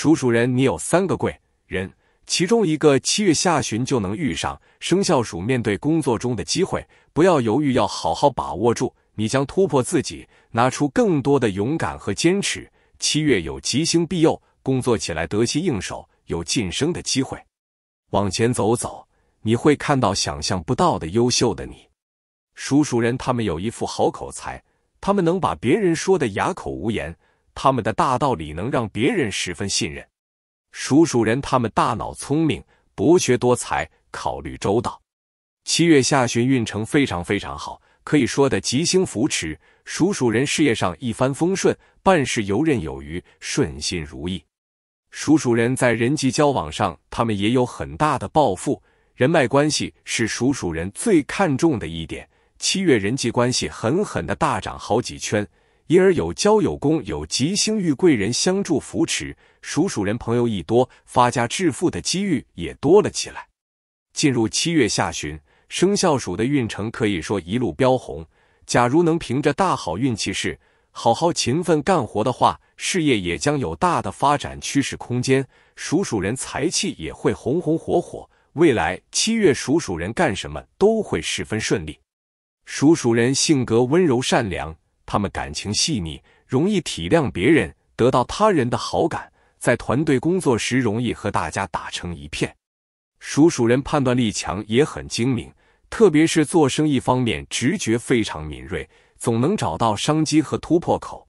属鼠人，你有三个贵人，其中一个七月下旬就能遇上。生肖鼠面对工作中的机会，不要犹豫，要好好把握住。你将突破自己，拿出更多的勇敢和坚持。七月有吉星庇佑，工作起来得心应手，有晋升的机会。往前走走，你会看到想象不到的优秀的你。属鼠人，他们有一副好口才，他们能把别人说的哑口无言。他们的大道理能让别人十分信任。属鼠人，他们大脑聪明，博学多才，考虑周到。七月下旬运程非常非常好，可以说的吉星扶持。属鼠人事业上一帆风顺，办事游刃有余，顺心如意。属鼠人在人际交往上，他们也有很大的抱负。人脉关系是属鼠人最看重的一点。七月人际关系狠狠的大涨好几圈。因而有交友功，有吉星遇贵人相助扶持，属鼠人朋友一多，发家致富的机遇也多了起来。进入七月下旬，生肖鼠的运程可以说一路飙红。假如能凭着大好运气势，好好勤奋干活的话，事业也将有大的发展趋势空间。属鼠人财气也会红红火火，未来七月属鼠人干什么都会十分顺利。属鼠人性格温柔善良。他们感情细腻，容易体谅别人，得到他人的好感，在团队工作时容易和大家打成一片。属鼠人判断力强，也很精明，特别是做生意方面，直觉非常敏锐，总能找到商机和突破口。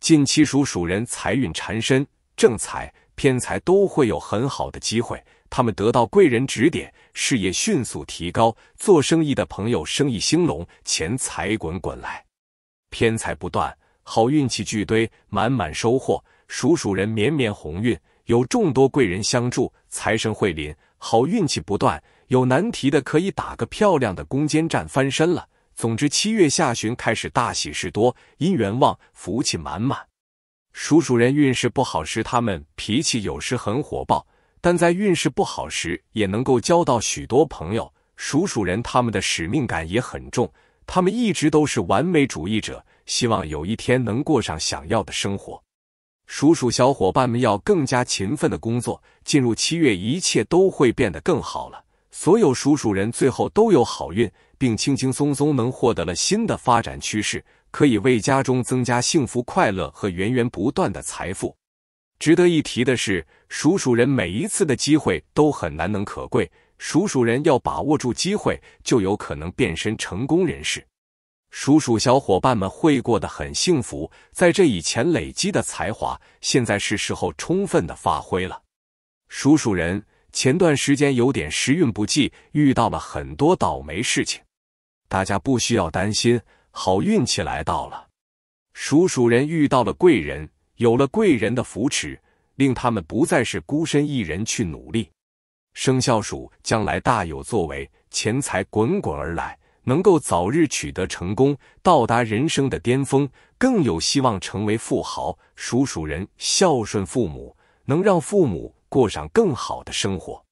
近期属鼠人财运缠身，正财、偏财都会有很好的机会，他们得到贵人指点，事业迅速提高。做生意的朋友生意兴隆，钱财滚滚来。偏财不断，好运气聚堆，满满收获。属鼠人绵绵鸿运，有众多贵人相助，财神会临，好运气不断。有难题的可以打个漂亮的攻坚战翻身了。总之，七月下旬开始大喜事多，姻缘旺，福气满满。属鼠人运势不好时，他们脾气有时很火爆，但在运势不好时也能够交到许多朋友。属鼠人他们的使命感也很重。他们一直都是完美主义者，希望有一天能过上想要的生活。属鼠小伙伴们要更加勤奋的工作，进入七月，一切都会变得更好了。所有属鼠人最后都有好运，并轻轻松松能获得了新的发展趋势，可以为家中增加幸福快乐和源源不断的财富。值得一提的是，属鼠人每一次的机会都很难能可贵。属鼠人要把握住机会，就有可能变身成功人士。属鼠小伙伴们会过得很幸福，在这以前累积的才华，现在是时候充分的发挥了。属鼠人前段时间有点时运不济，遇到了很多倒霉事情，大家不需要担心，好运气来到了。属鼠人遇到了贵人，有了贵人的扶持，令他们不再是孤身一人去努力。生肖鼠将来大有作为，钱财滚滚而来，能够早日取得成功，到达人生的巅峰，更有希望成为富豪。属鼠人孝顺父母，能让父母过上更好的生活。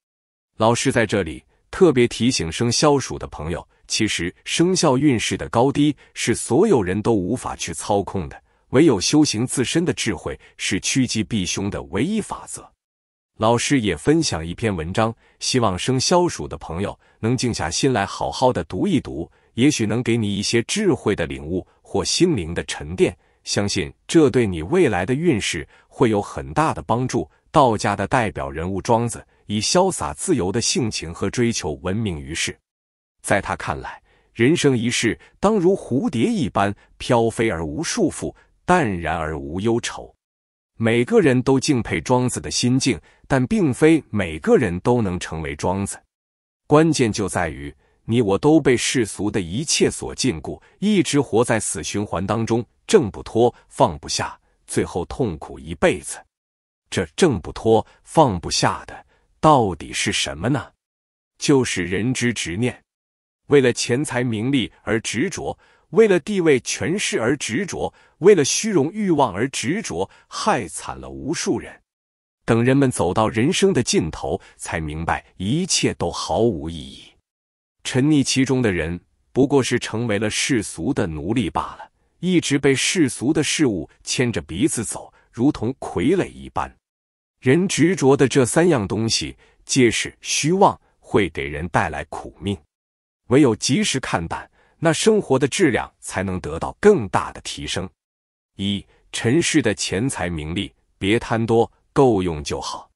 老师在这里特别提醒生肖鼠的朋友，其实生肖运势的高低是所有人都无法去操控的，唯有修行自身的智慧是趋吉避凶的唯一法则。老师也分享一篇文章，希望生肖鼠的朋友能静下心来，好好的读一读，也许能给你一些智慧的领悟或心灵的沉淀。相信这对你未来的运势会有很大的帮助。道家的代表人物庄子，以潇洒自由的性情和追求闻名于世。在他看来，人生一世当如蝴蝶一般飘飞而无束缚，淡然而无忧愁。每个人都敬佩庄子的心境，但并非每个人都能成为庄子。关键就在于你我都被世俗的一切所禁锢，一直活在死循环当中，挣不脱，放不下，最后痛苦一辈子。这挣不脱、放不下的到底是什么呢？就是人之执念，为了钱财名利而执着。为了地位权势而执着，为了虚荣欲望而执着，害惨了无数人。等人们走到人生的尽头，才明白一切都毫无意义。沉溺其中的人，不过是成为了世俗的奴隶罢了，一直被世俗的事物牵着鼻子走，如同傀儡一般。人执着的这三样东西，皆是虚妄，会给人带来苦命。唯有及时看淡，那生活的质量才能得到更大的提升。一尘世的钱财名利，别贪多，够用就好。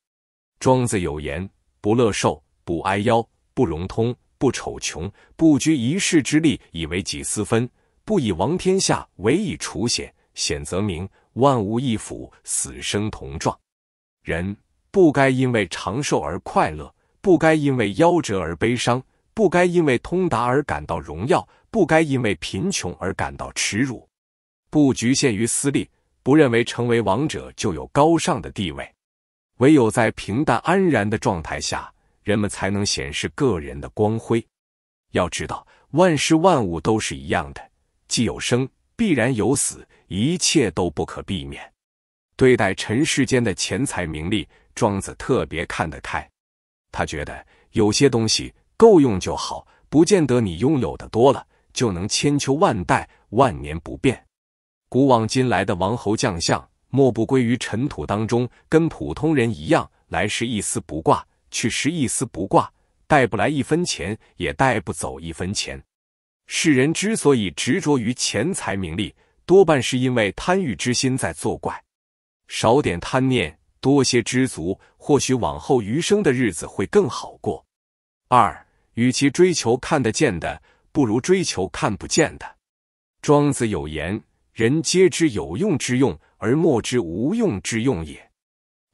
庄子有言：“不乐寿，不哀夭，不荣通，不丑穷，不居一世之利以为己私分，不以王天下，为以除险。险则明，万物一辅，死生同状。人不该因为长寿而快乐，不该因为夭折而悲伤。”不该因为通达而感到荣耀，不该因为贫穷而感到耻辱。不局限于私利，不认为成为王者就有高尚的地位。唯有在平淡安然的状态下，人们才能显示个人的光辉。要知道，万事万物都是一样的，既有生，必然有死，一切都不可避免。对待尘世间的钱财名利，庄子特别看得开。他觉得有些东西。够用就好，不见得你拥有的多了就能千秋万代、万年不变。古往今来的王侯将相，莫不归于尘土当中，跟普通人一样，来时一丝不挂，去时一丝不挂，带不来一分钱，也带不走一分钱。世人之所以执着于钱财名利，多半是因为贪欲之心在作怪。少点贪念，多些知足，或许往后余生的日子会更好过。二。与其追求看得见的，不如追求看不见的。庄子有言：“人皆知有用之用，而莫知无用之用也。”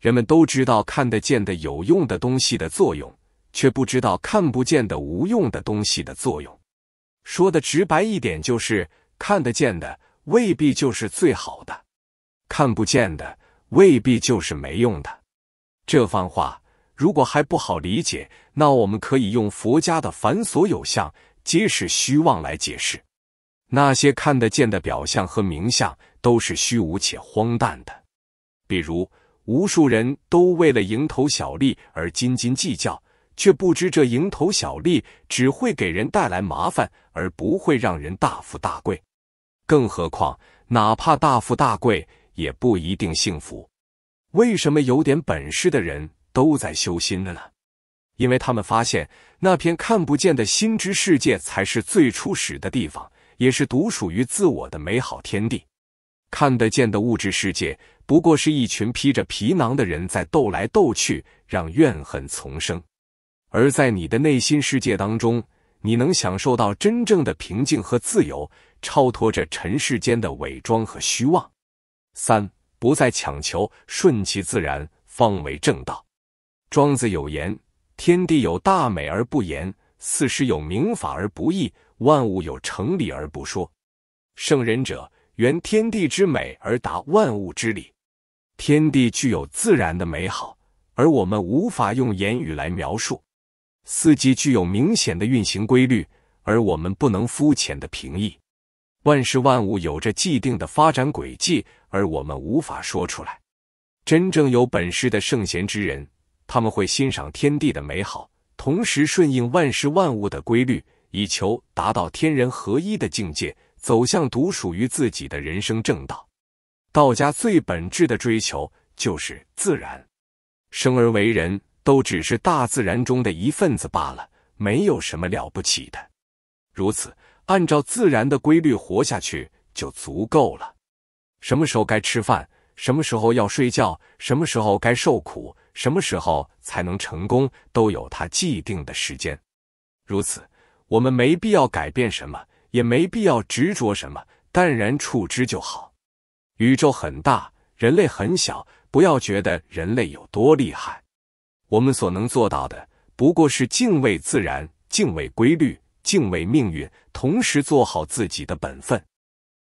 人们都知道看得见的有用的东西的作用，却不知道看不见的无用的东西的作用。说的直白一点，就是看得见的未必就是最好的，看不见的未必就是没用的。这番话。如果还不好理解，那我们可以用佛家的“凡所有相，皆是虚妄”来解释。那些看得见的表象和名相，都是虚无且荒诞的。比如，无数人都为了蝇头小利而斤斤计较，却不知这蝇头小利只会给人带来麻烦，而不会让人大富大贵。更何况，哪怕大富大贵，也不一定幸福。为什么有点本事的人？都在修心的呢，因为他们发现那片看不见的心之世界才是最初始的地方，也是独属于自我的美好天地。看得见的物质世界，不过是一群披着皮囊的人在斗来斗去，让怨恨丛生。而在你的内心世界当中，你能享受到真正的平静和自由，超脱着尘世间的伪装和虚妄。三，不再强求，顺其自然，方为正道。庄子有言：“天地有大美而不言，四时有明法而不议，万物有成理而不说。圣人者，原天地之美而达万物之理。天地具有自然的美好，而我们无法用言语来描述；四季具有明显的运行规律，而我们不能肤浅的评议；万事万物有着既定的发展轨迹，而我们无法说出来。真正有本事的圣贤之人。”他们会欣赏天地的美好，同时顺应万事万物的规律，以求达到天人合一的境界，走向独属于自己的人生正道。道家最本质的追求就是自然，生而为人都只是大自然中的一份子罢了，没有什么了不起的。如此，按照自然的规律活下去就足够了。什么时候该吃饭？什么时候要睡觉？什么时候该受苦？什么时候才能成功？都有它既定的时间。如此，我们没必要改变什么，也没必要执着什么，淡然处之就好。宇宙很大，人类很小，不要觉得人类有多厉害。我们所能做到的，不过是敬畏自然，敬畏规律，敬畏命运，同时做好自己的本分。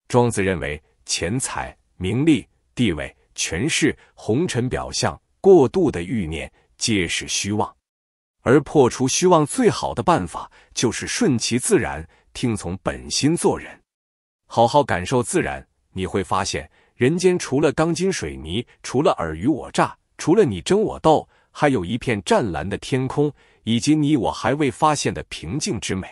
庄子认为，钱财、名利。地位、权势、红尘表象、过度的欲念，皆是虚妄。而破除虚妄最好的办法，就是顺其自然，听从本心做人，好好感受自然。你会发现，人间除了钢筋水泥，除了尔虞我诈，除了你争我斗，还有一片湛蓝的天空，以及你我还未发现的平静之美。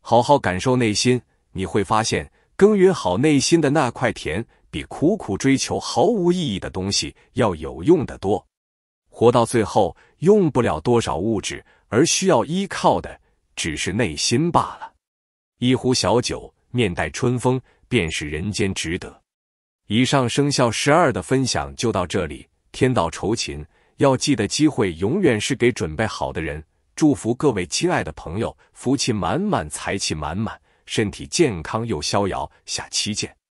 好好感受内心，你会发现，耕耘好内心的那块田。比苦苦追求毫无意义的东西要有用的多。活到最后，用不了多少物质，而需要依靠的只是内心罢了。一壶小酒，面带春风，便是人间值得。以上生肖十二的分享就到这里。天道酬勤，要记得机会永远是给准备好的人。祝福各位亲爱的朋友，福气满满，财气满满，身体健康又逍遥。下期见。